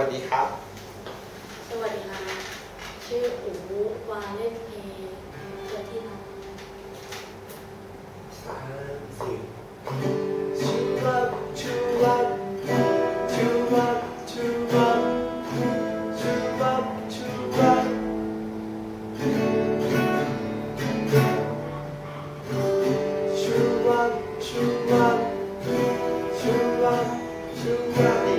วัสดีครับ สวัสดีครับ ชื่ออูวาเล่นเพลงเกิดที่น้องสามสิบชูวับชูวับชูวับชูวับชูวับชูวับชูวับชูวับชูวับชูวับ